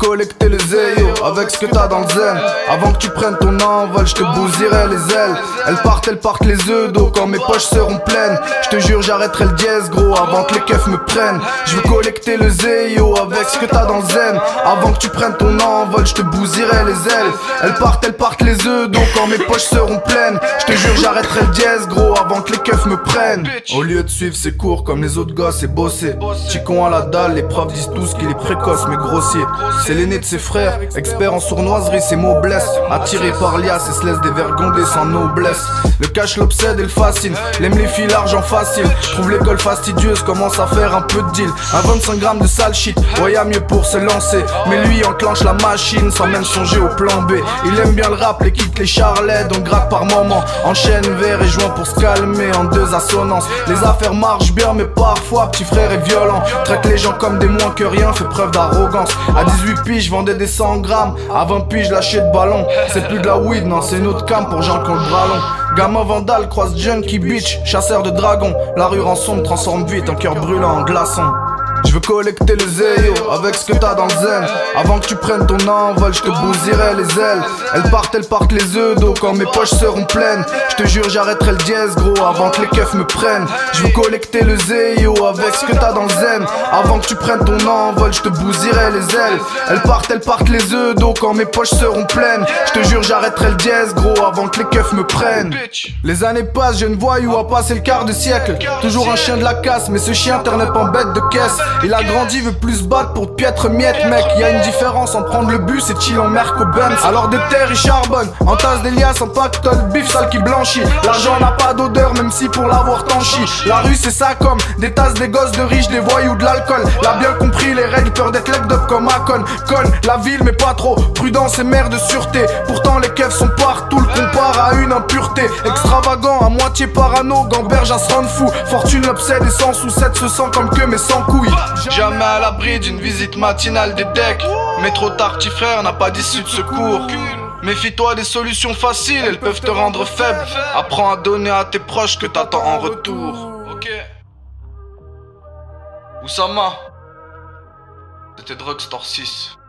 collecter le zéyo avec ce que t'as dans le zen. Avant que tu prennes ton envol, je te bousillerai les ailes. Elles partent, elles partent les œufs d'eau quand mes poches seront pleines. Je te jure, j'arrêterai le dièse, gros, avant que les keufs me prennent. Je veux collecter le zéyo avec ce que t'as dans le zen. Avant que tu prennes ton envol, je te bousillerai les ailes. Elles partent, elles partent les œufs d'eau quand mes poches seront pleines. Je te jure, j'arrêterai le dièse, gros, avant que les keufs me prennent. Au lieu de suivre ses cours comme les autres gosses et bosser. Chicon à la dalle, les profs disent tous qu'il est précoce mais grossier. C'est l'aîné de ses frères, expert en sournoiserie, ses mots blessent. Attiré par l'IAS et se laisse dévergonder sans noblesse. Le cash l'obsède et le fascine. L'aime les filles l'argent facile. Trouve l'école fastidieuse, commence à faire un peu de deal. Un 25 grammes de sale shit, mieux pour se lancer. Mais lui enclenche la machine sans même songer au plan B. Il aime bien le rap, les kicks, les charlets, donc gratte par moment. Enchaîne verre et joint pour se calmer en deux assonances. Les affaires marchent bien, mais parfois petit frère est violent. Traite les gens comme des moins que rien, fait preuve d'arrogance. À 18 piges, je vendais des 100 grammes. À 20 piges, lâchais de ballon. C'est plus de la weed, non, c'est une autre cam pour gens qui ont le. Gamin vandal, croise junkie bitch, chasseur de dragons. La rue en sombre transforme vite un cœur brûlant en glaçon. Je veux collecter le zéyo avec ce que t'as dans le zen. Avant que tu prennes ton envol, je te bousillerai les ailes. Elles partent, elles partent les œufs d'eau quand mes poches seront pleines. Je te jure, j'arrêterai le dièse, gros, avant que les keufs me prennent. Je veux collecter le zéyo avec ce que t'as dans le zen. Avant que tu prennes ton envol, je te bousillerai les ailes. Elles partent, elles partent les œufs d'eau quand mes poches seront pleines. Je te jure, j'arrêterai le dièse, gros, avant que les keufs me prennent. Les années passent, je ne vois où a passé le quart de siècle. Toujours un chien de la casse, mais ce chien pas en bête de caisse. Il a grandi, veut plus battre pour piètre miettes, mec. Y a une différence en prendre le bus et chill en merco Benz. Alors des terres, il charbonne. En tasse d'Elias, en pactole, bif sale qui blanchit. L'argent n'a pas d'odeur, même si pour l'avoir tanchi. La rue, c'est ça comme des tasses, des gosses de riches, des voyous, de l'alcool. L'a bien compris, les règles, peur d'être leg comme Akon. Conne, la ville, mais pas trop. Prudence et mère de sûreté. Pourtant, les keufs sont partout, le une impureté. Extravagant, à moitié parano, gamberge à se rendre fou. Fortune l'obsède et sans 7 se sent comme que, mais sans couilles. Jamais à l'abri d'une visite matinale des decks. Mais trop tard, petit frère, n'a pas d'issue de secours. Méfie-toi des solutions faciles, elles peuvent te rendre faible. Apprends à donner à tes proches que t'attends en retour. Ok. Oussama. C'était Drugstore 6.